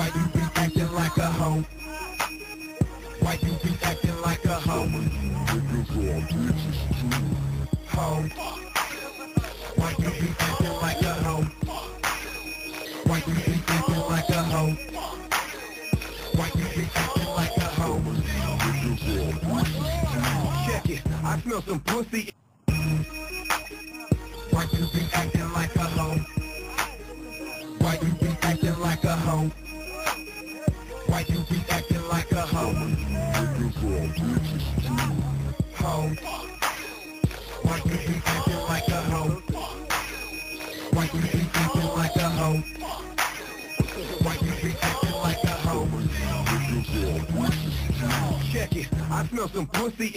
like a hoe? Why you be acting like a hoe? Hoe. Why you be acting like a hoe? Why you be acting like a hoe? Why you be acting like a hoe? Check it, I smell some pussy. Why you be acting like a hoe? Why you be acting like a hoe? Why you be acting like a hoe? Hoe. Why you be acting like a hoe? Why you be acting like a hoe? Why you be acting like a hoe? Check it, I smell some pussy.